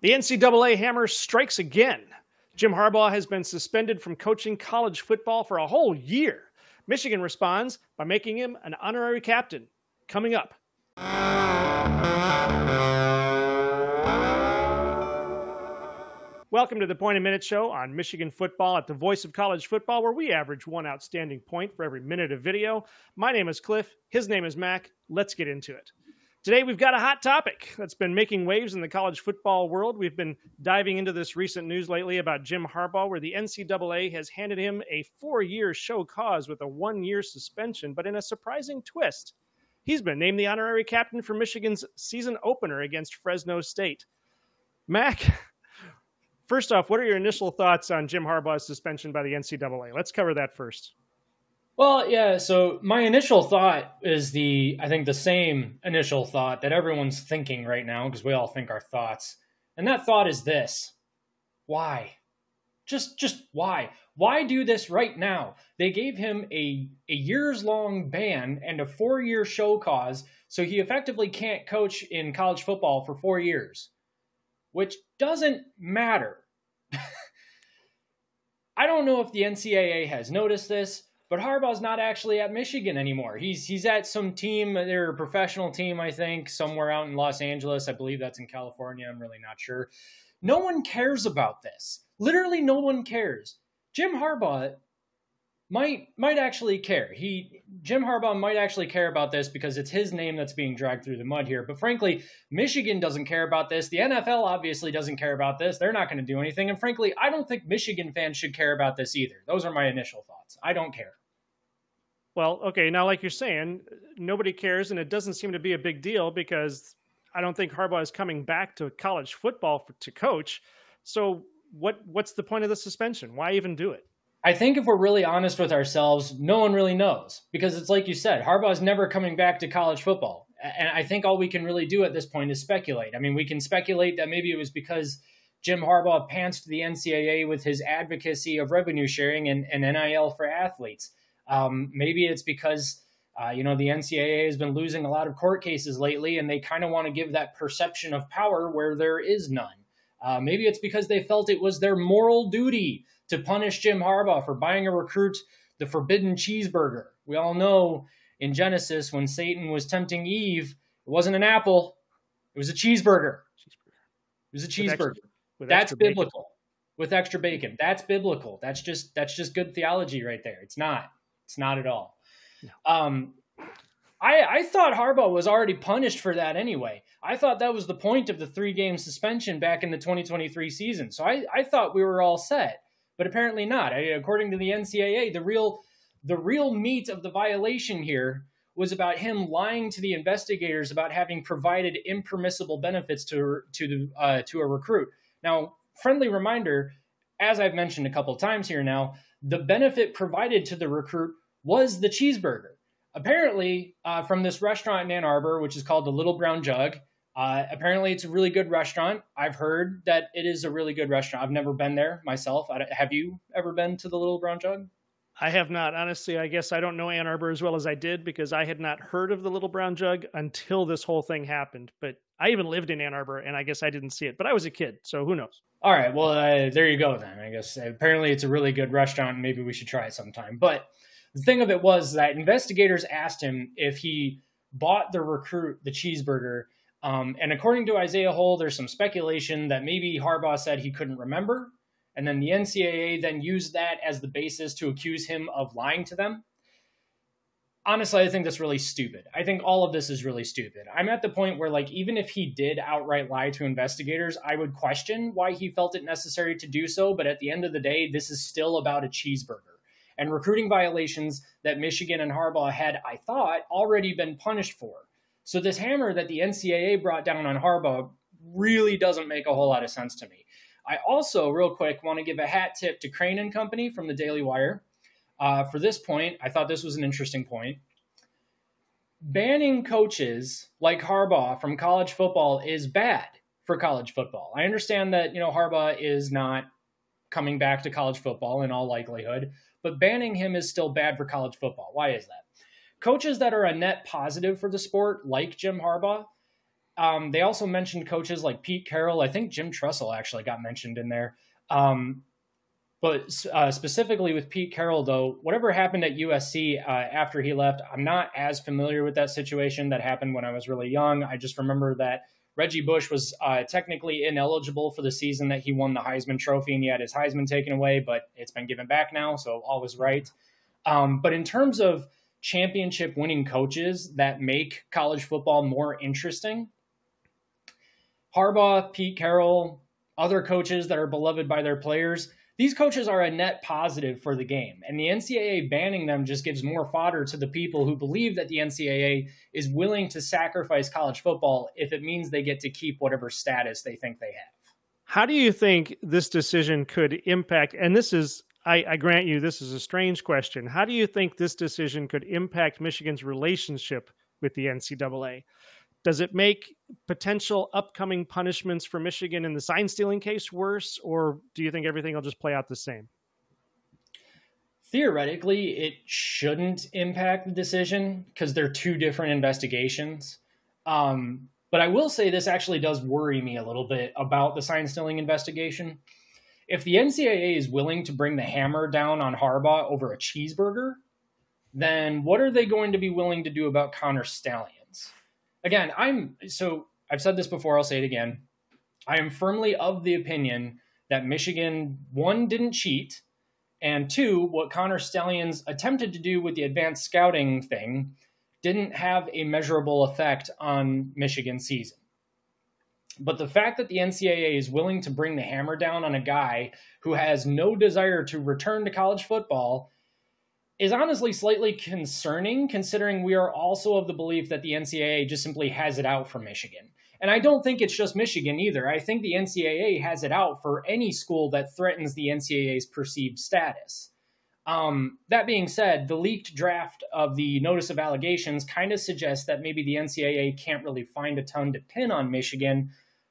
The NCAA hammer strikes again. Jim Harbaugh has been suspended from coaching college football for a whole year. Michigan responds by making him an honorary captain. Coming up. Welcome to the Point Minute Show on Michigan football at the voice of college football, where we average one outstanding point for every minute of video. My name is Cliff. His name is Mac. Let's get into it. Today, we've got a hot topic that's been making waves in the college football world. We've been diving into this recent news lately about Jim Harbaugh, where the NCAA has handed him a four year show cause with a one year suspension. But in a surprising twist, he's been named the honorary captain for Michigan's season opener against Fresno State. Mac, first off, what are your initial thoughts on Jim Harbaugh's suspension by the NCAA? Let's cover that first. Well, yeah. So my initial thought is the I think the same initial thought that everyone's thinking right now because we all think our thoughts, and that thought is this: Why? Just just why? Why do this right now? They gave him a a years long ban and a four year show cause, so he effectively can't coach in college football for four years, which doesn't matter. I don't know if the NCAA has noticed this but Harbaugh's not actually at Michigan anymore. He's he's at some team, they're a professional team, I think, somewhere out in Los Angeles. I believe that's in California. I'm really not sure. No one cares about this. Literally no one cares. Jim Harbaugh might might actually care. He Jim Harbaugh might actually care about this because it's his name that's being dragged through the mud here. But frankly, Michigan doesn't care about this. The NFL obviously doesn't care about this. They're not going to do anything. And frankly, I don't think Michigan fans should care about this either. Those are my initial thoughts. I don't care. Well, okay, now like you're saying, nobody cares, and it doesn't seem to be a big deal because I don't think Harbaugh is coming back to college football for, to coach. So, what what's the point of the suspension? Why even do it? I think if we're really honest with ourselves, no one really knows because it's like you said, Harbaugh's never coming back to college football. And I think all we can really do at this point is speculate. I mean, we can speculate that maybe it was because Jim Harbaugh pantsed the NCAA with his advocacy of revenue sharing and, and NIL for athletes. Um, maybe it's because uh, you know the NCAA has been losing a lot of court cases lately, and they kind of want to give that perception of power where there is none. Uh, maybe it's because they felt it was their moral duty to punish Jim Harbaugh for buying a recruit the forbidden cheeseburger. We all know in Genesis when Satan was tempting Eve, it wasn't an apple, it was a cheeseburger. It was a cheeseburger. With extra, with That's biblical. Bacon. With extra bacon. That's biblical. That's just that's just good theology right there. It's not. It's not at all. No. Um, I, I thought Harbaugh was already punished for that anyway. I thought that was the point of the three game suspension back in the 2023 season. So I, I thought we were all set, but apparently not. According to the NCAA, the real the real meat of the violation here was about him lying to the investigators about having provided impermissible benefits to to the uh, to a recruit. Now, friendly reminder, as I've mentioned a couple times here now, the benefit provided to the recruit was the cheeseburger. Apparently, uh, from this restaurant in Ann Arbor, which is called the Little Brown Jug, uh, apparently it's a really good restaurant. I've heard that it is a really good restaurant. I've never been there myself. Have you ever been to the Little Brown Jug? I have not. Honestly, I guess I don't know Ann Arbor as well as I did because I had not heard of the Little Brown Jug until this whole thing happened. But I even lived in Ann Arbor and I guess I didn't see it. But I was a kid, so who knows? All right. Well, uh, there you go then. I guess apparently it's a really good restaurant. Maybe we should try it sometime. But the thing of it was that investigators asked him if he bought the recruit the cheeseburger. Um, and according to Isaiah Hole, there's some speculation that maybe Harbaugh said he couldn't remember. And then the NCAA then used that as the basis to accuse him of lying to them honestly, I think that's really stupid. I think all of this is really stupid. I'm at the point where, like, even if he did outright lie to investigators, I would question why he felt it necessary to do so. But at the end of the day, this is still about a cheeseburger and recruiting violations that Michigan and Harbaugh had, I thought, already been punished for. So this hammer that the NCAA brought down on Harbaugh really doesn't make a whole lot of sense to me. I also, real quick, want to give a hat tip to Crain and Company from the Daily Wire. Uh, for this point, I thought this was an interesting point. Banning coaches like Harbaugh from college football is bad for college football. I understand that, you know, Harbaugh is not coming back to college football in all likelihood, but banning him is still bad for college football. Why is that? Coaches that are a net positive for the sport, like Jim Harbaugh, Um, they also mentioned coaches like Pete Carroll. I think Jim Tressel actually got mentioned in there. Um, but uh, specifically with Pete Carroll, though, whatever happened at USC uh, after he left, I'm not as familiar with that situation that happened when I was really young. I just remember that Reggie Bush was uh, technically ineligible for the season that he won the Heisman Trophy and he had his Heisman taken away, but it's been given back now, so all was right. Um, but in terms of championship winning coaches that make college football more interesting, Harbaugh, Pete Carroll, other coaches that are beloved by their players, these coaches are a net positive for the game. And the NCAA banning them just gives more fodder to the people who believe that the NCAA is willing to sacrifice college football if it means they get to keep whatever status they think they have. How do you think this decision could impact? And this is, I, I grant you, this is a strange question. How do you think this decision could impact Michigan's relationship with the NCAA? Does it make potential upcoming punishments for Michigan in the sign stealing case worse, or do you think everything will just play out the same? Theoretically, it shouldn't impact the decision because they're two different investigations. Um, but I will say this actually does worry me a little bit about the sign stealing investigation. If the NCAA is willing to bring the hammer down on Harbaugh over a cheeseburger, then what are they going to be willing to do about Connor Stalions? again, I'm so I've said this before, I'll say it again. I am firmly of the opinion that Michigan, one, didn't cheat, and two, what Connor Stalions attempted to do with the advanced scouting thing didn't have a measurable effect on Michigan's season. But the fact that the NCAA is willing to bring the hammer down on a guy who has no desire to return to college football is honestly slightly concerning considering we are also of the belief that the NCAA just simply has it out for Michigan. And I don't think it's just Michigan either. I think the NCAA has it out for any school that threatens the NCAA's perceived status. Um, that being said, the leaked draft of the notice of allegations kind of suggests that maybe the NCAA can't really find a ton to pin on Michigan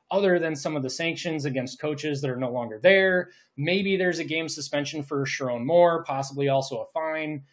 other than some of the sanctions against coaches that are no longer there. Maybe there's a game suspension for Sherrone Moore, possibly also a fine.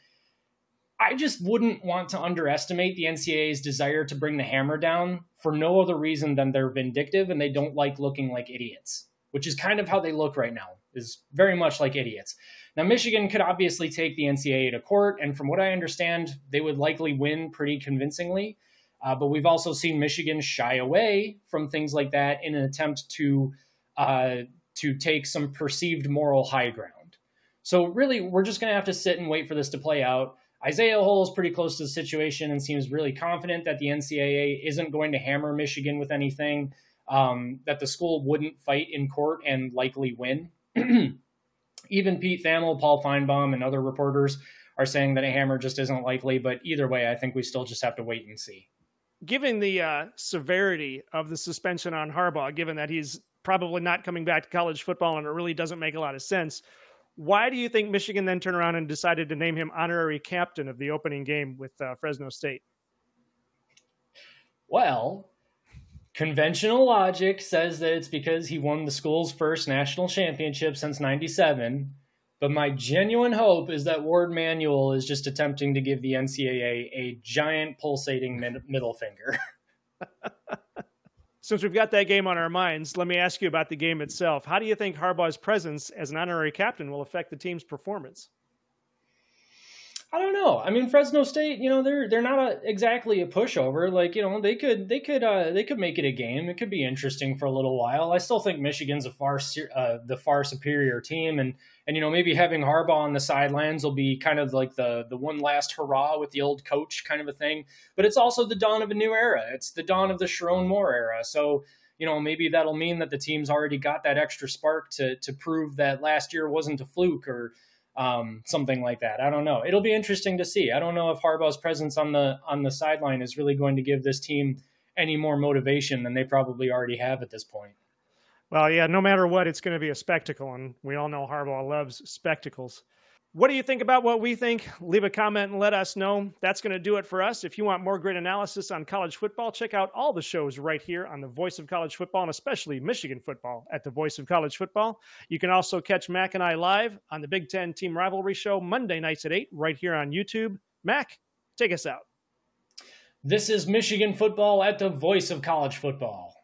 I just wouldn't want to underestimate the NCAA's desire to bring the hammer down for no other reason than they're vindictive and they don't like looking like idiots, which is kind of how they look right now, is very much like idiots. Now, Michigan could obviously take the NCAA to court, and from what I understand, they would likely win pretty convincingly. Uh, but we've also seen Michigan shy away from things like that in an attempt to uh, to take some perceived moral high ground. So really, we're just going to have to sit and wait for this to play out. Isaiah Hole is pretty close to the situation and seems really confident that the NCAA isn't going to hammer Michigan with anything. Um, that the school wouldn't fight in court and likely win. Even Pete Thamel, Paul Finebaum, and other reporters are saying that a hammer just isn't likely. But either way, I think we still just have to wait and see given the uh, severity of the suspension on Harbaugh, given that he's probably not coming back to college football and it really doesn't make a lot of sense, why do you think Michigan then turned around and decided to name him honorary captain of the opening game with uh, Fresno State? Well, conventional logic says that it's because he won the school's first national championship since 97 but my genuine hope is that Warde Manuel is just attempting to give the NCAA a giant pulsating middle finger. Since we've got that game on our minds, let me ask you about the game itself. How do you think Harbaugh's presence as an honorary captain will affect the team's performance? I don't know. I mean, Fresno State, you know, they're they're not a, exactly a pushover. Like, you know, they could they could uh, they could make it a game. It could be interesting for a little while. I still think Michigan's a far uh, the far superior team, and and you know maybe having Harbaugh on the sidelines will be kind of like the the one last hurrah with the old coach kind of a thing. But it's also the dawn of a new era. It's the dawn of the Sherrone Moore era. So you know maybe that'll mean that the team's already got that extra spark to to prove that last year wasn't a fluke or um, something like that. I don't know. It'll be interesting to see. I don't know if Harbaugh's presence on the on the sideline is really going to give this team any more motivation than they probably already have at this point. Well, yeah, no matter what, it's going to be a spectacle, and we all know Harbaugh loves spectacles. What do you think about what we think? Leave a comment and let us know. That's going to do it for us. If you want more great analysis on college football, check out all the shows right here on the Voice of College Football and especially Michigan football at the Voice of College Football. You can also catch Mac and I live on the Big Ten Team Rivalry Show Monday nights at 8 right here on YouTube. Mac, take us out. This is Michigan football at the voice of college football.